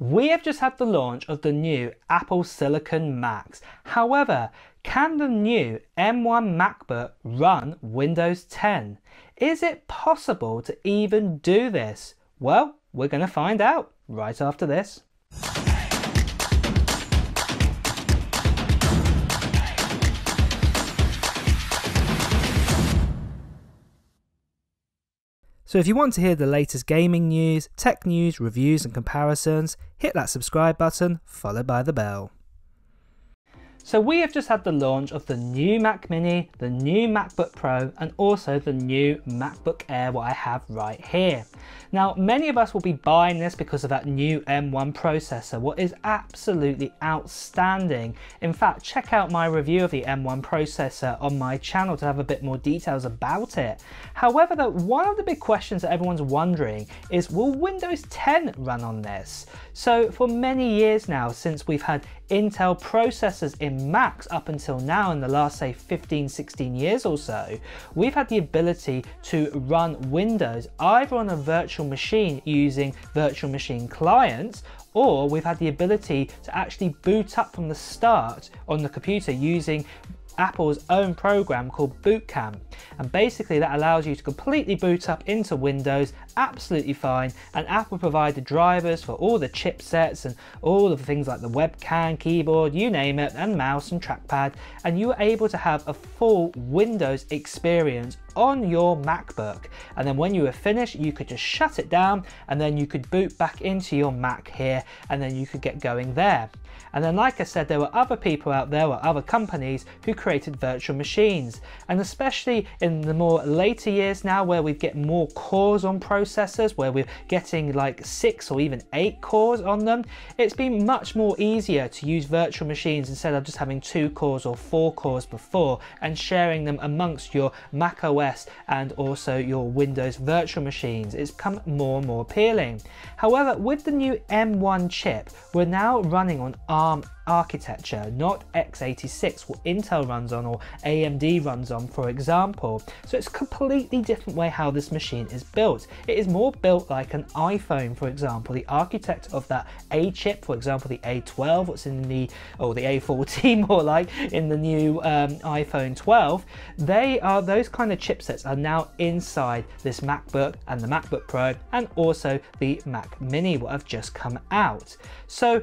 We have just had the launch of the new Apple Silicon Macs. However, can the new M1 MacBook run Windows 10? Is it possible to even do this? Well, we're going to find out right after this. So if you want to hear the latest gaming news, tech news, reviews and comparisons, hit that subscribe button followed by the bell. So we have just had the launch of the new Mac Mini, the new MacBook Pro and also the new MacBook Air what I have right here. Now many of us will be buying this because of that new M1 processor what is absolutely outstanding. In fact check out my review of the M1 processor on my channel to have a bit more details about it. However though one of the big questions that everyone's wondering is will Windows 10 run on this? So for many years now since we've had Intel processors in Macs up until now in the last say 15, 16 years or so, we've had the ability to run Windows either on a virtual machine using virtual machine clients or we've had the ability to actually boot up from the start on the computer using Apple's own program called Boot Camp. And basically that allows you to completely boot up into Windows absolutely fine. And Apple provide the drivers for all the chipsets and all of the things like the webcam, keyboard, you name it, and mouse and trackpad. And you are able to have a full Windows experience on your MacBook. And then when you were finished, you could just shut it down and then you could boot back into your Mac here and then you could get going there. And then like I said, there were other people out there or other companies who created virtual machines. And especially in the more later years now where we get more cores on processors, where we're getting like six or even eight cores on them, it's been much more easier to use virtual machines instead of just having two cores or four cores before and sharing them amongst your Mac OS and also your Windows virtual machines. It's become more and more appealing. However, with the new M1 chip, we're now running on ARM architecture, not x86, what Intel runs on or AMD runs on, for example. So it's a completely different way how this machine is built. It is more built like an iPhone, for example. The architect of that A chip, for example, the A12, what's in the, or the A14 more like, in the new um, iPhone 12, they are, those kind of chipsets are now inside this MacBook and the MacBook Pro and also the Mac Mini, what have just come out. So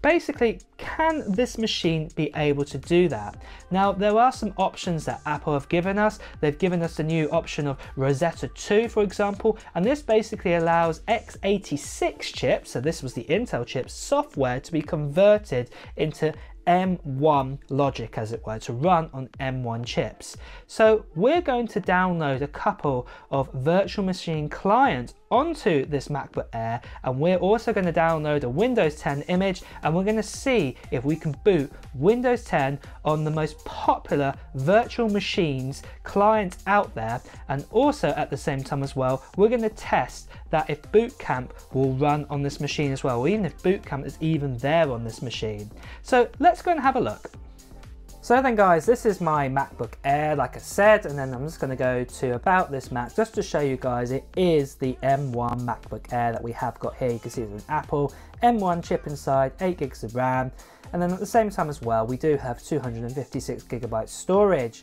Basically, can this machine be able to do that? Now, there are some options that Apple have given us. They've given us the new option of Rosetta 2, for example, and this basically allows x86 chips, so this was the Intel chips, software to be converted into M1 logic as it were to run on M1 chips. So we're going to download a couple of virtual machine clients onto this MacBook Air and we're also going to download a Windows 10 image and we're going to see if we can boot Windows 10 on the most popular virtual machines clients out there and also at the same time as well we're going to test that if Boot Camp will run on this machine as well or even if Boot Camp is even there on this machine. So let's go and have a look. So then guys, this is my MacBook Air, like I said, and then I'm just gonna go to about this Mac, just to show you guys, it is the M1 MacBook Air that we have got here. You can see it's an Apple M1 chip inside, eight gigs of RAM, and then at the same time as well, we do have 256 gigabytes storage.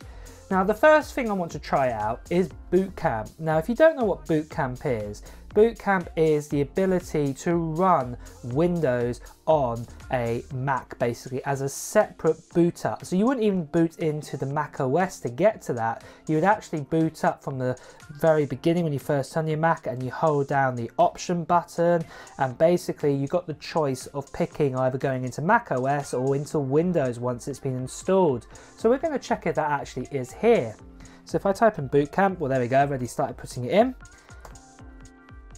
Now the first thing I want to try out is Boot Camp. Now if you don't know what Boot Camp is, Boot Camp is the ability to run Windows on a Mac basically as a separate boot up. So you wouldn't even boot into the Mac OS to get to that. You would actually boot up from the very beginning when you first turn your Mac and you hold down the option button and basically you got the choice of picking either going into Mac OS or into Windows once it's been installed. So we're going to check if that actually is here. So if I type in Boot Camp, well there we go, I've already started putting it in.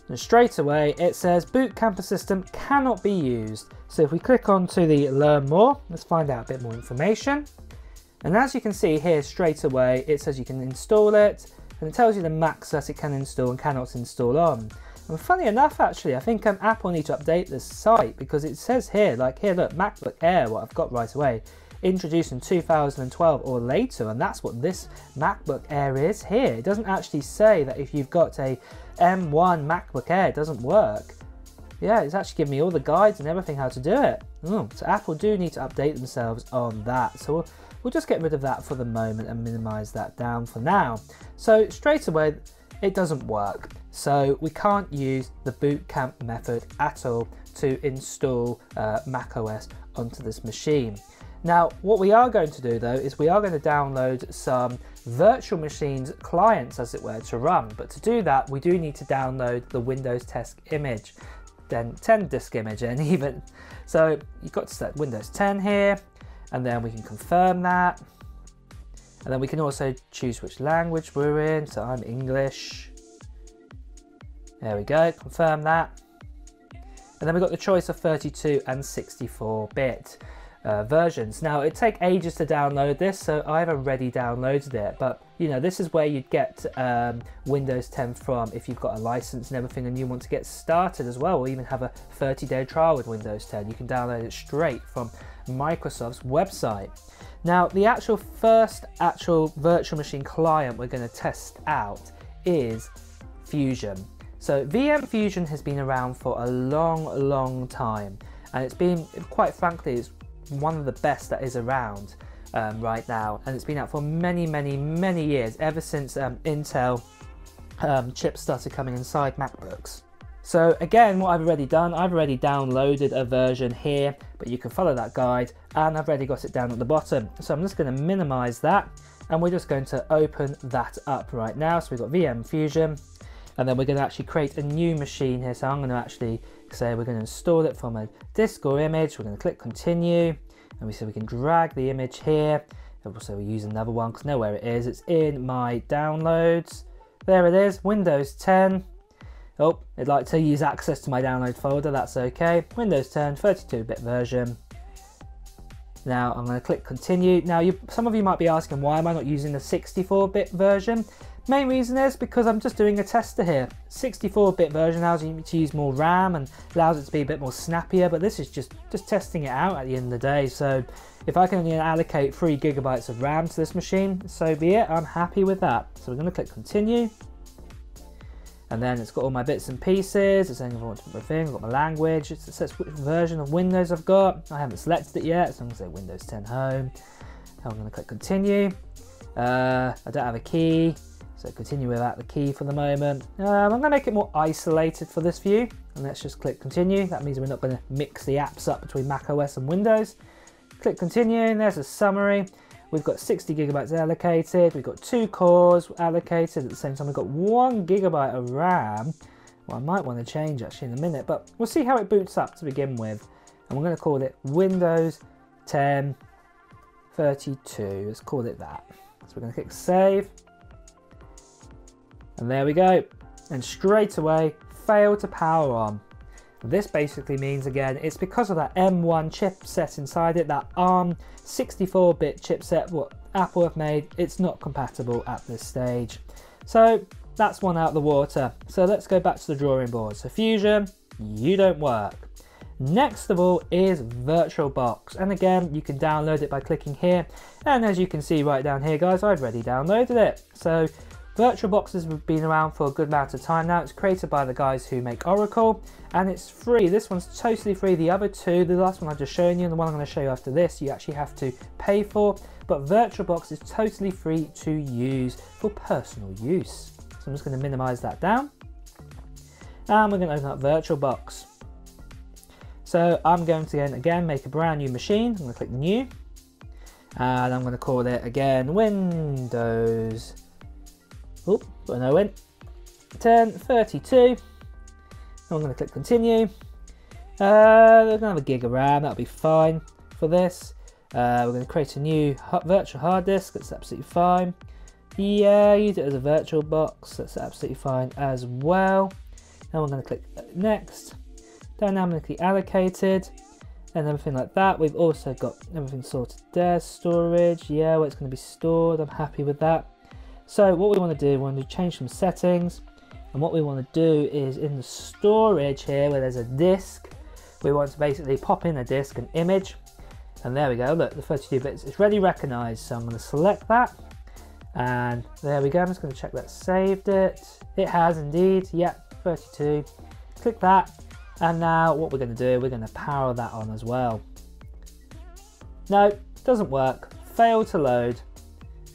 And straight away it says Boot Camp Assistant cannot be used. So if we click on to the learn more, let's find out a bit more information. And as you can see here straight away, it says you can install it and it tells you the max that it can install and cannot install on. And funny enough, actually, I think um, Apple need to update this site because it says here, like here, look, MacBook Air, what I've got right away, introduced in 2012 or later, and that's what this MacBook Air is here. It doesn't actually say that if you've got a M1 MacBook Air, it doesn't work. yeah, it's actually giving me all the guides and everything how to do it. Oh, so Apple do need to update themselves on that. So we'll, we'll just get rid of that for the moment and minimize that down for now. So straight away, it doesn't work. So we can't use the boot camp method at all to install uh, macOS onto this machine. Now, what we are going to do though is we are going to download some virtual machines clients, as it were, to run. But to do that, we do need to download the Windows test image, then 10 disk image and even. So you've got to set Windows 10 here, and then we can confirm that. And then we can also choose which language we're in. So I'm English. There we go, confirm that. And then we've got the choice of 32 and 64 bit uh, versions. Now it take ages to download this, so I've already downloaded it, but you know, this is where you'd get um, Windows 10 from if you've got a license and everything and you want to get started as well, or even have a 30 day trial with Windows 10. You can download it straight from Microsoft's website. Now, the actual first actual virtual machine client we're going to test out is Fusion. So VM Fusion has been around for a long, long time and it's been, quite frankly, it's one of the best that is around um, right now, and it's been out for many, many, many years, ever since um, Intel um, chips started coming inside MacBooks. So again, what I've already done, I've already downloaded a version here, but you can follow that guide, and I've already got it down at the bottom. So I'm just going to minimize that, and we're just going to open that up right now. So we've got VM Fusion, and then we're going to actually create a new machine here. So I'm going to actually say we're going to install it from a disk or image. We're going to click continue and we say we can drag the image here. and Also we use another one because know where it is. It's in my downloads. There it is, Windows 10. Oh, I'd like to use access to my download folder, that's okay. Windows 10, 32-bit version. Now I'm going to click continue. Now you, some of you might be asking why am I not using the 64-bit version? Main reason is because I'm just doing a tester here. 64-bit version allows you to use more RAM and allows it to be a bit more snappier, but this is just, just testing it out at the end of the day. So if I can only allocate three gigabytes of RAM to this machine, so be it, I'm happy with that. So we're gonna click continue. And then it's got all my bits and pieces, it's saying if I want to put my thing, I've got my language, it says which version of Windows I've got. I haven't selected it yet, so I'm gonna say Windows 10 Home. I'm gonna click continue. Uh, I don't have a key, so continue without the key for the moment. Um, I'm to make it more isolated for this view. And let's just click continue. That means we're not going to mix the apps up between Mac OS and Windows. Click continue and there's a summary. We've got 60 gigabytes allocated. We've got two cores allocated. At the same time, we've got one gigabyte of RAM. Well, I might want to change actually in a minute, but we'll see how it boots up to begin with. And we're going to call it Windows 10 32. Let's call it that. So we're to click save. And there we go. And straight away, fail to power on. This basically means, again, it's because of that M1 chipset inside it, that ARM 64-bit chipset what Apple have made, it's not compatible at this stage. So that's one out of the water. So let's go back to the drawing board. So Fusion, you don't work. Next of all is VirtualBox. And again, you can download it by clicking here. And as you can see right down here, guys, I've already downloaded it. So VirtualBox has been around for a good amount of time now. It's created by the guys who make Oracle and it's free. This one's totally free. The other two, the last one I've just shown you and the one I'm going to show you after this, you actually have to pay for. But VirtualBox is totally free to use for personal use. So I'm just going to minimize that down. And we're going to open up VirtualBox. So I'm going to again make a brand new machine. I'm going to click new. And I'm going to call it again Windows Oh, but I went. 10, 32. I'm going to click continue. Uh, we're going to have a gig of RAM, that'll be fine for this. Uh, we're going to create a new virtual hard disk, that's absolutely fine. Yeah, use it as a virtual box, that's absolutely fine as well. Now we're going to click next. Dynamically allocated and everything like that. We've also got everything sorted there. Storage, yeah, where it's going to be stored. I'm happy with that. So what we want to do, we want to change some settings. And what we want to do is in the storage here, where there's a disk, we want to basically pop in a disk, an image. And there we go, look, the 32 bits, it's ready recognized. So I'm going to select that. And there we go, I'm just going to check that saved it. It has indeed, yep, 32. Click that. And now what we're going to do, we're going to power that on as well. No, doesn't work. Failed to load.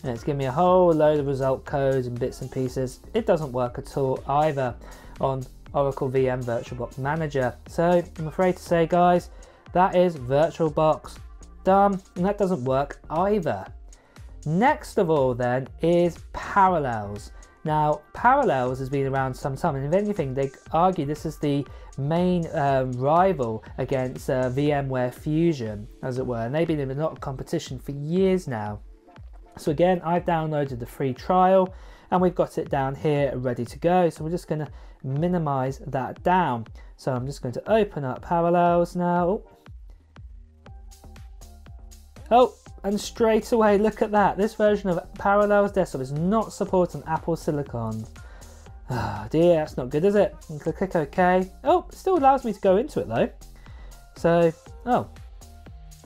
And it's giving me a whole load of result codes and bits and pieces. It doesn't work at all either on Oracle VM VirtualBox Manager. So I'm afraid to say guys, that is VirtualBox done and that doesn't work either. Next of all then is Parallels. Now, Parallels has been around some time, and if anything, they argue this is the main um, rival against uh, VMware Fusion, as it were, and they've been in a lot of competition for years now. So again, I've downloaded the free trial, and we've got it down here ready to go. So we're just going to minimize that down. So I'm just going to open up Parallels now. Oh, oh, and straight away, look at that. This version of Parallels Desktop is not supporting Apple Silicon. Oh dear, that's not good, is it? click OK. Oh, still allows me to go into it though. So, oh,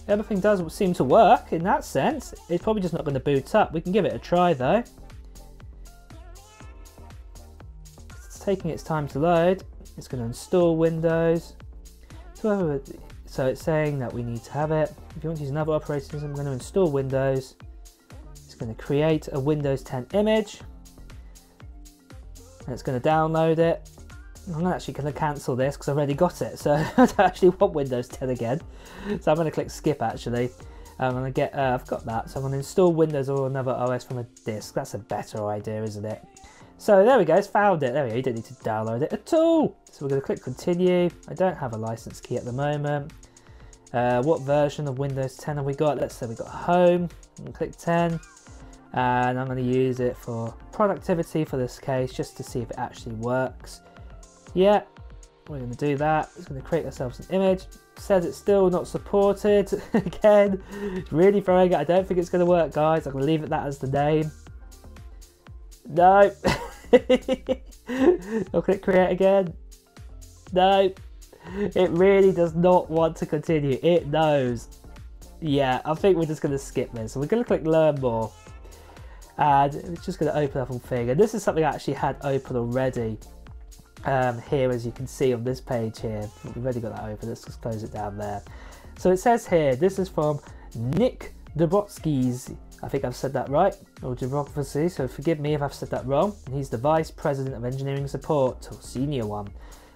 everything does seem to work in that sense. It's probably just not going to boot up. We can give it a try though. It's taking its time to load. It's going to install Windows. So so it's saying that we need to have it. If you want to use another operating system, I'm going to install Windows. It's going to create a Windows 10 image. And it's going to download it. I'm actually going to cancel this because I've already got it. So I don't actually want Windows 10 again. So I'm going to click skip actually. I'm going to get, uh, I've got that. So I'm going to install Windows or another OS from a disk. That's a better idea, isn't it? So there we go, it's found it. There we go, you don't need to download it at all. So we're going to click continue. I don't have a license key at the moment. Uh, what version of Windows 10 have we got? Let's say we got home and click 10 and I'm going to use it for productivity for this case just to see if it actually works. Yeah, we're going to do that. It's going to create ourselves an image. Says it's still not supported. Again, really throwing it. I don't think it's going to work, guys. I'm going to leave it that as the name. No. I'll click create again. No. It really does not want to continue. It knows. Yeah, I think we're just going to skip this. So we're going to click learn more. And it's just going to open up a thing. And this is something I actually had open already. Um, here, as you can see on this page here. We've already got that open. Let's just close it down there. So it says here, this is from Nick Dobrotsky's I think I've said that right, or Democracy, so forgive me if I've said that wrong. He's the Vice President of Engineering Support, or Senior one.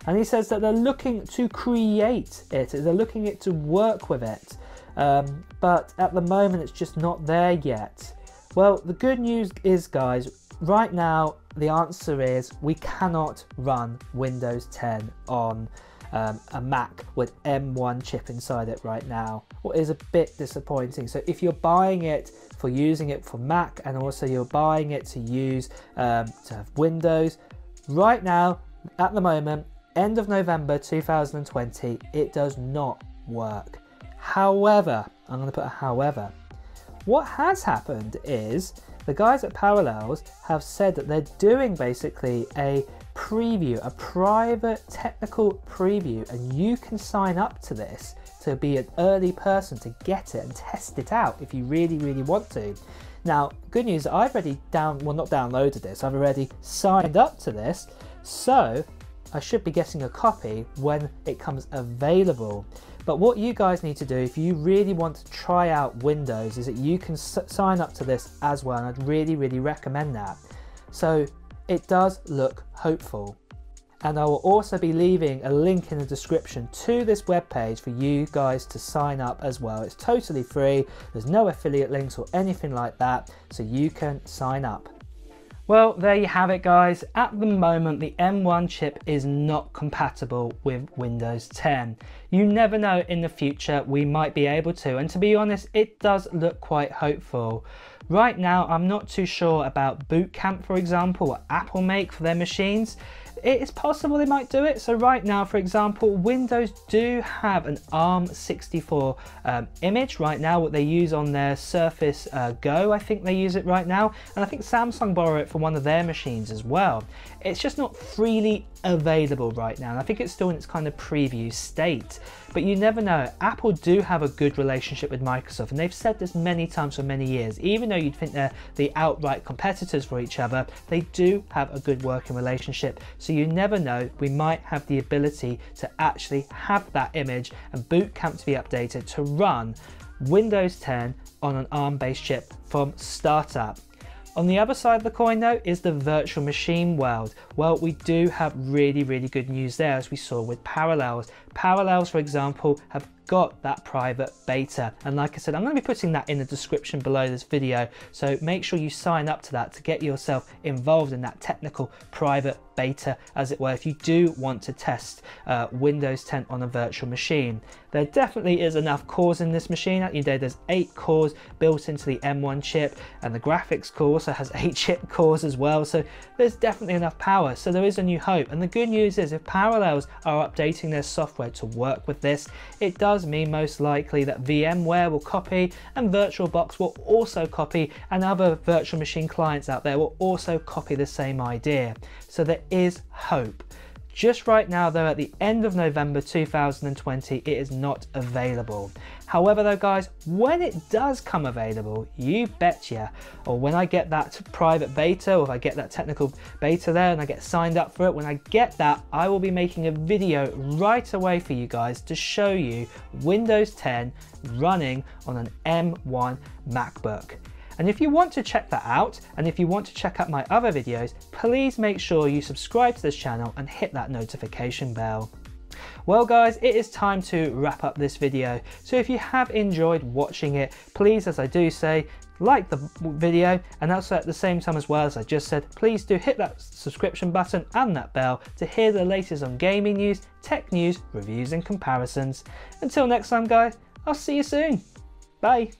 And he says that they're looking to create it, they're looking it to work with it, um, but at the moment it's just not there yet. Well, the good news is, guys, right now the answer is we cannot run Windows 10 on um, a Mac with M1 chip inside it right now, what is a bit disappointing. So if you're buying it for using it for Mac and also you're buying it to use um, to have Windows, right now, at the moment, end of November 2020, it does not work. However, I'm going to put a however. What has happened is the guys at Parallels have said that they're doing basically a preview, a private technical preview, and you can sign up to this to be an early person to get it and test it out if you really, really want to. Now, good news, I've already down, well not downloaded this, I've already signed up to this, so I should be getting a copy when it comes available. But what you guys need to do if you really want to try out Windows is that you can sign up to this as well and I'd really really recommend that. So it does look hopeful. And I will also be leaving a link in the description to this webpage for you guys to sign up as well. It's totally free, there's no affiliate links or anything like that, so you can sign up. Well, there you have it guys. At the moment, the M1 chip is not compatible with Windows 10. You never know in the future we might be able to, and to be honest, it does look quite hopeful. Right now, I'm not too sure about Boot Camp, for example, what Apple make for their machines it is possible they might do it. So right now, for example, Windows do have an ARM64 um, image right now, what they use on their Surface uh, Go, I think they use it right now. And I think Samsung borrow it for one of their machines as well. It's just not freely available right now. And I think it's still in its kind of preview state, but you never know. Apple do have a good relationship with Microsoft and they've said this many times for many years. Even though you'd think they're the outright competitors for each other, they do have a good working relationship. So you never know, we might have the ability to actually have that image and Boot Camp to be updated to run Windows 10 on an ARM-based chip from startup. On the other side of the coin though is the virtual machine world. Well, we do have really, really good news there as we saw with Parallels. Parallels, for example, have got that private beta. And like I said, I'm going to be putting that in the description below this video. So make sure you sign up to that to get yourself involved in that technical private beta, as it were, if you do want to test uh, Windows 10 on a virtual machine. There definitely is enough cores in this machine. You know, there's eight cores built into the M1 chip, and the graphics core also has eight chip cores as well. So there's definitely enough power. So there is a new hope. And the good news is if Parallels are updating their software to work with this, it does mean most likely that VMware will copy and VirtualBox will also copy and other virtual machine clients out there will also copy the same idea. So there is hope. Just right now though, at the end of November 2020, it is not available. However though guys, when it does come available, you betcha, or when I get that private beta, or if I get that technical beta there and I get signed up for it, when I get that, I will be making a video right away for you guys to show you Windows 10 running on an M1 MacBook. And if you want to check that out, and if you want to check out my other videos, please make sure you subscribe to this channel and hit that notification bell. Well guys, it is time to wrap up this video. So if you have enjoyed watching it, please, as I do say, like the video and also at the same time as well as I just said, please do hit that subscription button and that bell to hear the latest on gaming news, tech news, reviews and comparisons. Until next time guys, I'll see you soon. Bye.